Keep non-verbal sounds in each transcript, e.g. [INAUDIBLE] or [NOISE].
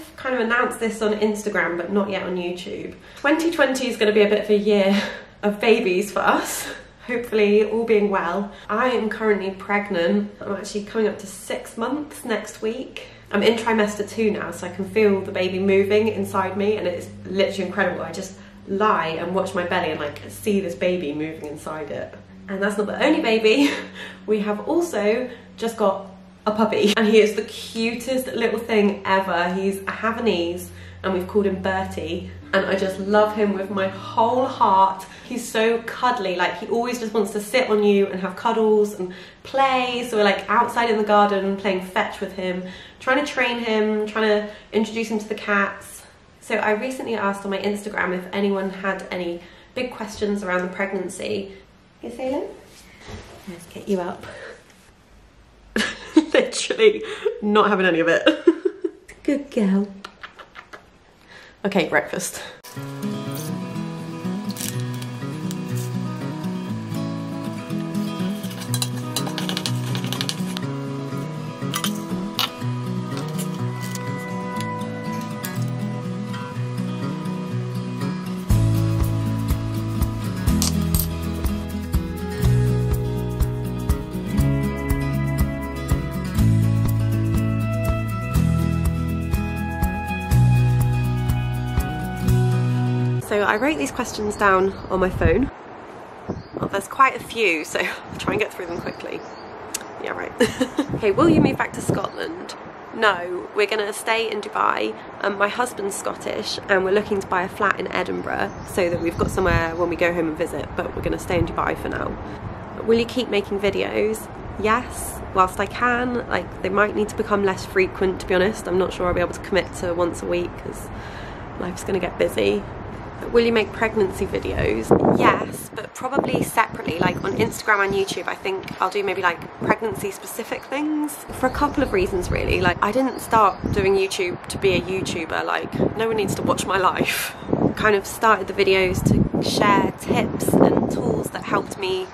I've kind of announced this on Instagram, but not yet on YouTube. 2020 is going to be a bit of a year of babies for us. Hopefully, all being well. I am currently pregnant. I'm actually coming up to six months next week. I'm in trimester two now, so I can feel the baby moving inside me, and it's literally incredible. I just lie and watch my belly and like see this baby moving inside it. And that's not the only baby. [LAUGHS] We have also just got a puppy and he is the cutest little thing ever. He's a Havanese and we've called him Bertie and I just love him with my whole heart. He's so cuddly, like he always just wants to sit on you and have cuddles and play. So we're like outside in the garden playing fetch with him, trying to train him, trying to introduce him to the cats. So I recently asked on my Instagram if anyone had any big questions around the pregnancy. You Salem? Let's get you up. Literally not having any of it. [LAUGHS] Good girl. Okay, breakfast. I wrote these questions down on my phone. Well, there's quite a few, so [LAUGHS] I'll try and get through them quickly. Yeah, right. [LAUGHS] okay, will you move back to Scotland? No, we're going to stay in Dubai. Um, my husband's Scottish and we're looking to buy a flat in Edinburgh so that we've got somewhere when we go home and visit, but we're going to stay in Dubai for now. Will you keep making videos? Yes, whilst I can. Like, they might need to become less frequent, to be honest. I'm not sure I'll be able to commit to once a week because life's going to get busy. Will you make pregnancy videos? Yes, but probably separately, like on Instagram and YouTube. I think I'll do maybe like pregnancy specific things for a couple of reasons, really. Like, I didn't start doing YouTube to be a YouTuber, like, no one needs to watch my life. [LAUGHS] Kind of started the videos to share tips and tools that helped me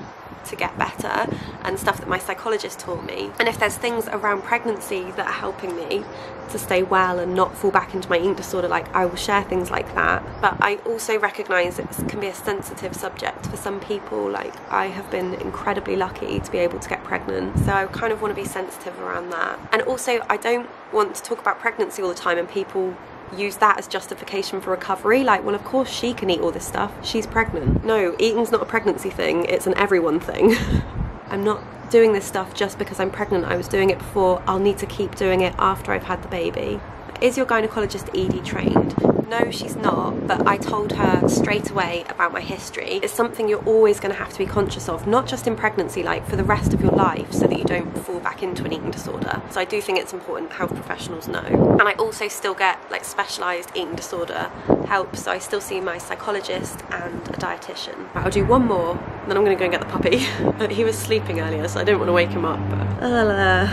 to get better and stuff that my psychologist taught me. And if there's things around pregnancy that are helping me to stay well and not fall back into my eating disorder, like I will share things like that. But I also recognise it can be a sensitive subject for some people. Like I have been incredibly lucky to be able to get pregnant, so I kind of want to be sensitive around that. And also, I don't want to talk about pregnancy all the time and people use that as justification for recovery. Like, well, of course she can eat all this stuff. She's pregnant. No, eating's not a pregnancy thing, it's an everyone thing. [LAUGHS] I'm not doing this stuff just because I'm pregnant. I was doing it before. I'll need to keep doing it after I've had the baby. Is your gynecologist ED trained? No, she's not, but I told her straight away about my history. It's something you're always going to have to be conscious of, not just in pregnancy, like for the rest of your life, so that you don't fall back into an eating disorder. So I do think it's important health professionals know. And I also still get like specialised eating disorder help, so I still see my psychologist and a dietitian. I'll do one more, then I'm going to go and get the puppy. [LAUGHS] he was sleeping earlier, so I didn't want to wake him up. But... Uh,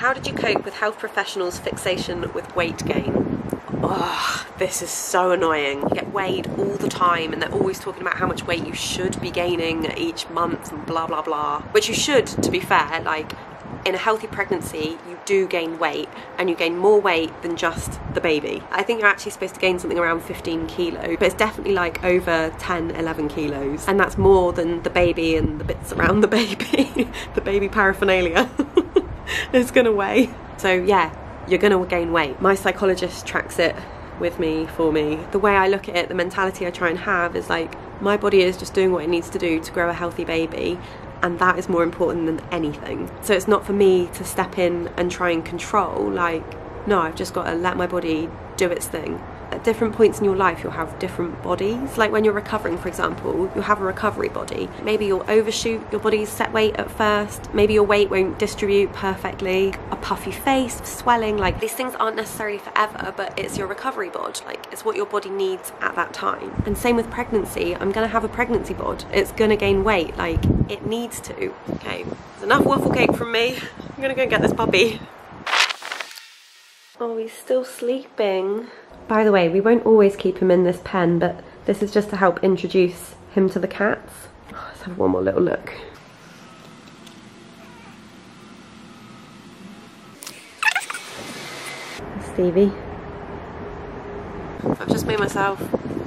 how did you cope with health professionals' fixation with weight gain? Oh, this is so annoying. You get weighed all the time and they're always talking about how much weight you should be gaining each month and blah blah blah. Which you should, to be fair, like in a healthy pregnancy, you do gain weight and you gain more weight than just the baby. I think you're actually supposed to gain something around 15 kilos, but it's definitely like over 10, 11 kilos. And that's more than the baby and the bits around the [LAUGHS] baby, the baby paraphernalia [LAUGHS] is gonna weigh. So yeah, you're going to gain weight. My psychologist tracks it with me for me. The way I look at it, the mentality I try and have is like my body is just doing what it needs to do to grow a healthy baby and that is more important than anything. So it's not for me to step in and try and control like no, I've just got to let my body do its thing at different points in your life you'll have different bodies. Like when you're recovering for example you'll have a recovery body. Maybe you'll overshoot your body's set weight at first. Maybe your weight won't distribute perfectly. A puffy face swelling like these things aren't necessarily forever but it's your recovery bod. Like it's what your body needs at that time. And same with pregnancy. I'm gonna have a pregnancy bod. It's gonna gain weight. Like it needs to. Okay there's enough waffle cake from me. I'm gonna go and get this puppy. Oh, he's still sleeping. By the way, we won't always keep him in this pen, but this is just to help introduce him to the cats. Let's have one more little look. Stevie. I've just made myself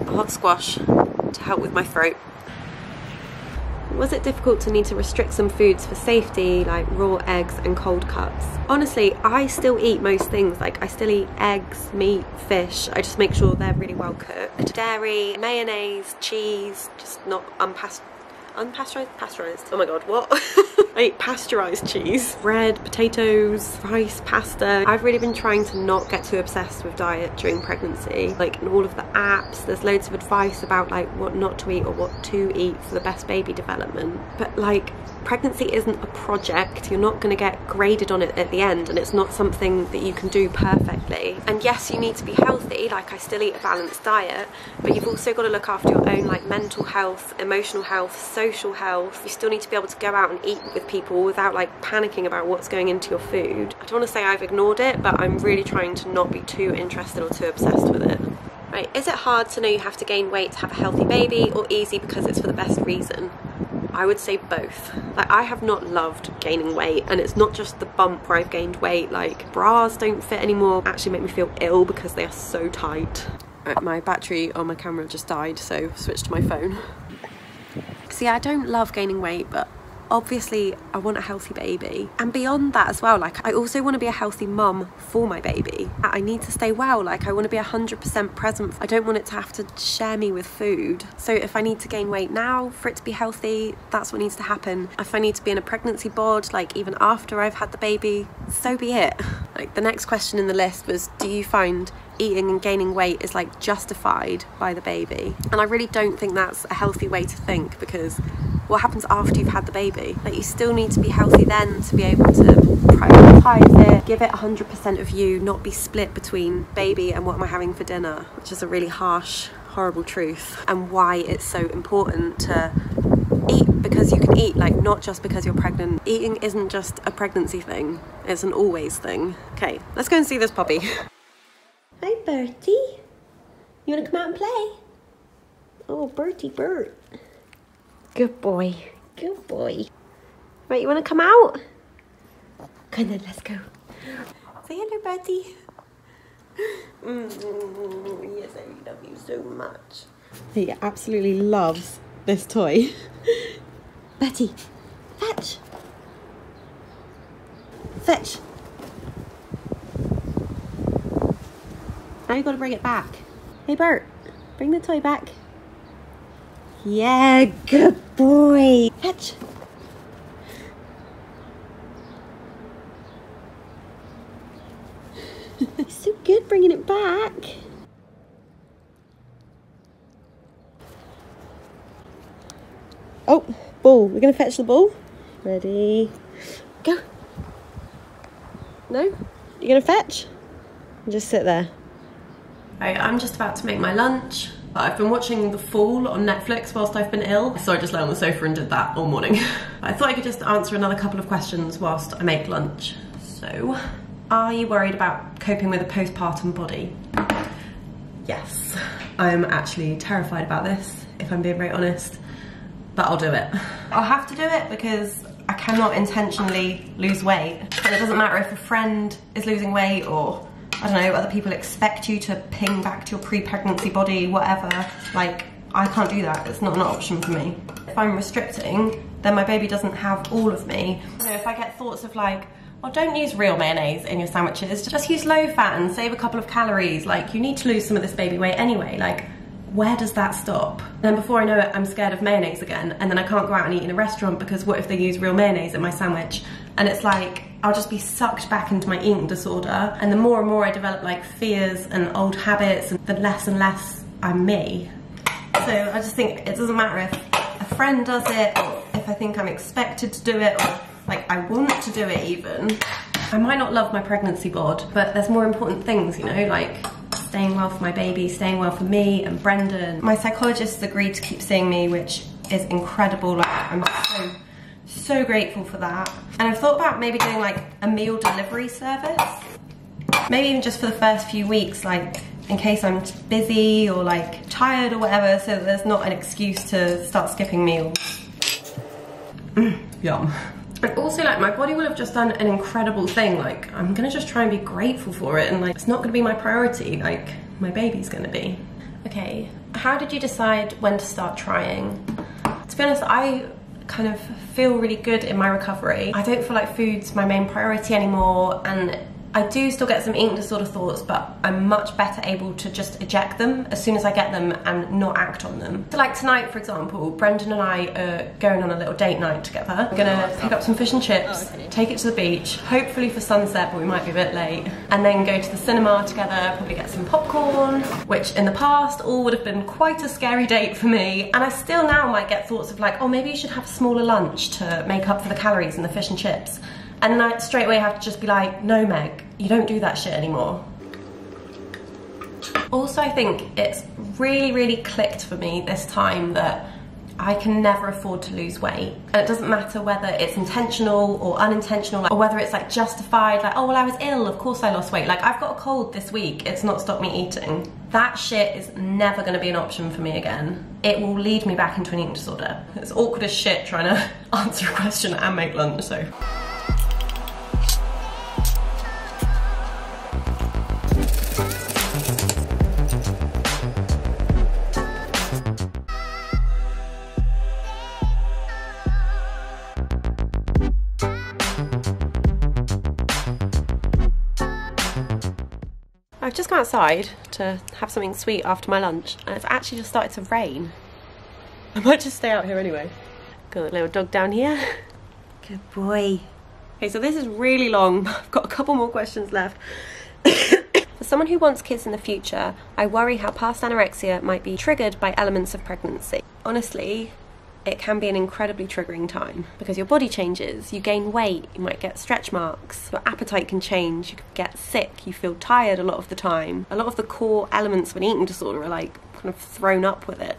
a hot squash to help with my throat. Was it difficult to need to restrict some foods for safety, like raw eggs and cold cuts? Honestly, I still eat most things. Like, I still eat eggs, meat, fish. I just make sure they're really well cooked. Dairy, mayonnaise, cheese, just not unpasteurized unpasteurized? Pasteurized. Oh my god what? [LAUGHS] I eat pasteurized cheese bread potatoes rice pasta. I've really been trying to not get too obsessed with diet during pregnancy. Like in all of the apps there's loads of advice about like what not to eat or what to eat for the best baby development. But like pregnancy isn't a project. You're not going to get graded on it at the end and it's not something that you can do perfectly. And yes you need to be healthy like I still eat a balanced diet but you've also got to look after your own like mental health emotional health social health. You still need to be able to go out and eat with people without like panicking about what's going into your food. I don't want to say I've ignored it but I'm really trying to not be too interested or too obsessed with it. Right, is it hard to know you have to gain weight to have a healthy baby or easy because it's for the best reason? I would say both. Like I have not loved gaining weight and it's not just the bump where I've gained weight, like bras don't fit anymore, actually make me feel ill because they are so tight. Uh, my battery on my camera just died so switched to my phone. See, I don't love gaining weight but obviously I want a healthy baby. And beyond that as well like I also want to be a healthy mum for my baby. I need to stay well like I want to be 100% present. I don't want it to have to share me with food. So if I need to gain weight now for it to be healthy that's what needs to happen. If I need to be in a pregnancy board like even after I've had the baby so be it. Like the next question in the list was do you find eating and gaining weight is like justified by the baby and I really don't think that's a healthy way to think because what happens after you've had the baby. Like you still need to be healthy then to be able to prioritize it, give it 100% of you, not be split between baby and what am I having for dinner, which is a really harsh, horrible truth, and why it's so important to eat because you can eat, like not just because you're pregnant. Eating isn't just a pregnancy thing, it's an always thing. Okay, let's go and see this puppy. [LAUGHS] Hi, Bertie. You wanna come out and play? Oh, Bertie Bert. Good boy. Good boy. Right, you want to come out? Come on, let's go. Say hello, Betty. Mm, yes, I love you so much. He absolutely loves this toy. Betty, fetch. Fetch. Now you got to bring it back. Hey, Bert, bring the toy back. Yeah, good boy. Catch. [LAUGHS] so good bringing it back. Oh, ball. We're going to fetch the ball. Ready. Go. No? You're going to fetch? Just sit there. Right, I'm just about to make my lunch. I've been watching The Fall on Netflix whilst I've been ill, so I just lay on the sofa and did that all morning. [LAUGHS] I thought I could just answer another couple of questions whilst I make lunch. So, are you worried about coping with a postpartum body? Yes, I'm actually terrified about this, if I'm being very honest, but I'll do it. I'll have to do it because I cannot intentionally lose weight. And it doesn't matter if a friend is losing weight or I don't know, other people expect you to ping back to your pre-pregnancy body, whatever. Like, I can't do that. It's not an option for me. If I'm restricting, then my baby doesn't have all of me. Know, if I get thoughts of like, well, don't use real mayonnaise in your sandwiches. Just use low fat and save a couple of calories. Like, you need to lose some of this baby weight anyway. Like, where does that stop? And then before I know it, I'm scared of mayonnaise again. And then I can't go out and eat in a restaurant because what if they use real mayonnaise in my sandwich? And it's like, I'll just be sucked back into my eating disorder. And the more and more I develop like fears and old habits, and the less and less I'm me. So I just think it doesn't matter if a friend does it, or if I think I'm expected to do it, or like I want to do it even. I might not love my pregnancy bod, but there's more important things, you know, like staying well for my baby, staying well for me and Brendan. My psychologist agreed to keep seeing me, which is incredible. Like I'm so so grateful for that. And I've thought about maybe doing like a meal delivery service. Maybe even just for the first few weeks, like in case I'm busy or like tired or whatever, so there's not an excuse to start skipping meals. Mm, [CLEARS THROAT] yum. But also like my body will have just done an incredible thing. Like I'm gonna just try and be grateful for it and like it's not gonna be my priority. Like my baby's gonna be. Okay, how did you decide when to start trying? To be honest, I kind of feel really good in my recovery. I don't feel like food's my main priority anymore and I do still get some eating disorder thoughts, but I'm much better able to just eject them as soon as I get them and not act on them. So like tonight, for example, Brendan and I are going on a little date night together. We're gonna pick up some fish and chips, oh, okay. take it to the beach, hopefully for sunset, but we might be a bit late, and then go to the cinema together, probably get some popcorn, which in the past all would have been quite a scary date for me. And I still now might get thoughts of like, oh, maybe you should have a smaller lunch to make up for the calories in the fish and chips. And then I straight away have to just be like, no, Meg, you don't do that shit anymore. Also, I think it's really, really clicked for me this time that I can never afford to lose weight. And it doesn't matter whether it's intentional or unintentional, or whether it's like justified, like, oh, well, I was ill, of course I lost weight. Like, I've got a cold this week, it's not stopped me eating. That shit is never gonna be an option for me again. It will lead me back into an eating disorder. It's awkward as shit trying to [LAUGHS] answer a question and make lunch, so. I've just gone outside to have something sweet after my lunch and it's actually just started to rain. I might just stay out here anyway. Got a little dog down here. Good boy. Okay, so this is really long. I've got a couple more questions left. [COUGHS] For someone who wants kids in the future, I worry how past anorexia might be triggered by elements of pregnancy. Honestly, it can be an incredibly triggering time because your body changes, you gain weight, you might get stretch marks, your appetite can change, you get sick, you feel tired a lot of the time. A lot of the core elements of an eating disorder are like kind of thrown up with it.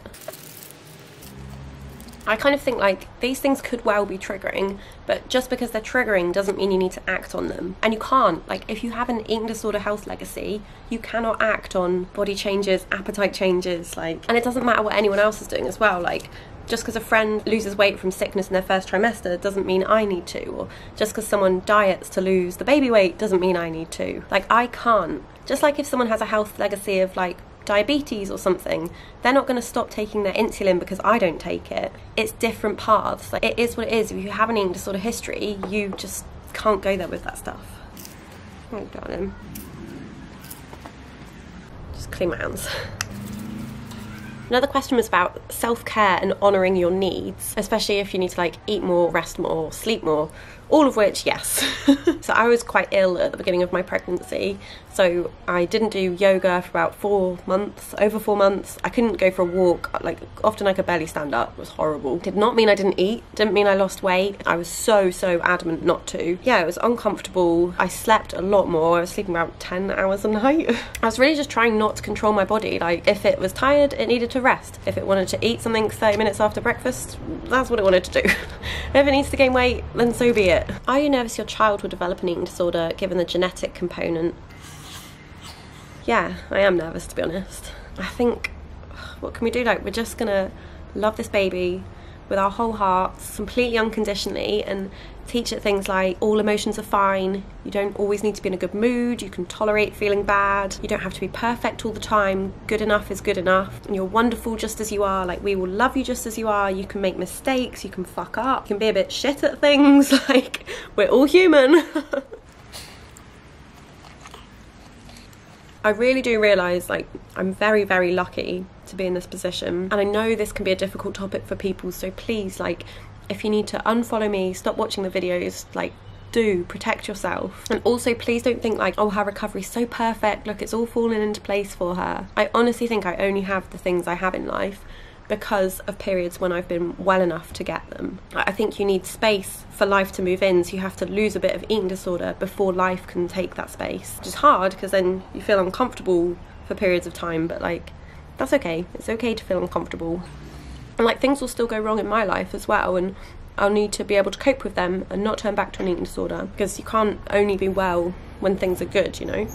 I kind of think like these things could well be triggering, but just because they're triggering doesn't mean you need to act on them. And you can't. Like, if you have an eating disorder health legacy, you cannot act on body changes, appetite changes, like, and it doesn't matter what anyone else is doing as well. Like, just because a friend loses weight from sickness in their first trimester doesn't mean I need to, or just because someone diets to lose the baby weight doesn't mean I need to. Like, I can't. Just like if someone has a health legacy of like diabetes or something, they're not going to stop taking their insulin because I don't take it. It's different paths. Like, it is what it is. If you have an eating disorder history, you just can't go there with that stuff. Oh, darling. Just clean my hands. [LAUGHS] Another question was about self-care and honouring your needs, especially if you need to like eat more, rest more, sleep more. All of which, yes. [LAUGHS] so I was quite ill at the beginning of my pregnancy. So I didn't do yoga for about four months, over four months. I couldn't go for a walk. Like often I could barely stand up. It was horrible. Did not mean I didn't eat. Didn't mean I lost weight. I was so, so adamant not to. Yeah, it was uncomfortable. I slept a lot more. I was sleeping about 10 hours a [LAUGHS] night. I was really just trying not to control my body. Like if it was tired, it needed to rest. If it wanted to eat something 30 minutes after breakfast, that's what it wanted to do. [LAUGHS] if it needs to gain weight, then so be it. Are you nervous your child will develop an eating disorder given the genetic component? Yeah, I am nervous to be honest. I think, what can we do? Like, we're just gonna love this baby with our whole hearts, completely unconditionally, and teach it things like all emotions are fine, you don't always need to be in a good mood, you can tolerate feeling bad, you don't have to be perfect all the time, good enough is good enough, and you're wonderful just as you are, like we will love you just as you are, you can make mistakes, you can fuck up, you can be a bit shit at things, [LAUGHS] like we're all human. [LAUGHS] I really do realise like I'm very very lucky to be in this position and I know this can be a difficult topic for people so please like if you need to unfollow me stop watching the videos like do protect yourself. And also please don't think like oh her recovery's so perfect look it's all falling into place for her. I honestly think I only have the things I have in life because of periods when I've been well enough to get them. I think you need space for life to move in, so you have to lose a bit of eating disorder before life can take that space. Which is hard because then you feel uncomfortable for periods of time, but like that's okay. It's okay to feel uncomfortable. And like things will still go wrong in my life as well, and I'll need to be able to cope with them and not turn back to an eating disorder because you can't only be well when things are good, you know.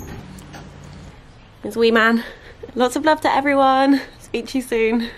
It's wee man. Lots of love to everyone. Speak to you soon.